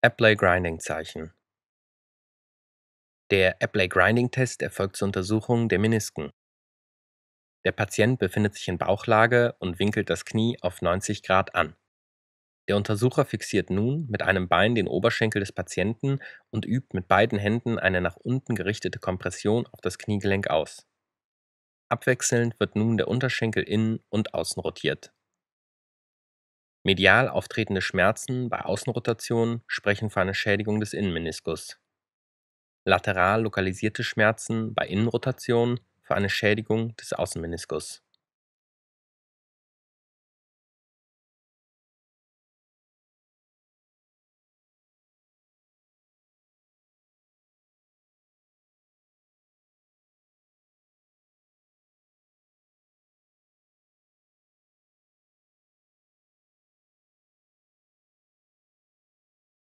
Apley-Grinding-Zeichen Der Apley-Grinding-Test erfolgt zur Untersuchung der Menisken. Der Patient befindet sich in Bauchlage und winkelt das Knie auf 90 Grad an. Der Untersucher fixiert nun mit einem Bein den Oberschenkel des Patienten und übt mit beiden Händen eine nach unten gerichtete Kompression auf das Kniegelenk aus. Abwechselnd wird nun der Unterschenkel innen und außen rotiert. Medial auftretende Schmerzen bei Außenrotation sprechen für eine Schädigung des Innenmeniskus. Lateral lokalisierte Schmerzen bei Innenrotation für eine Schädigung des Außenmeniskus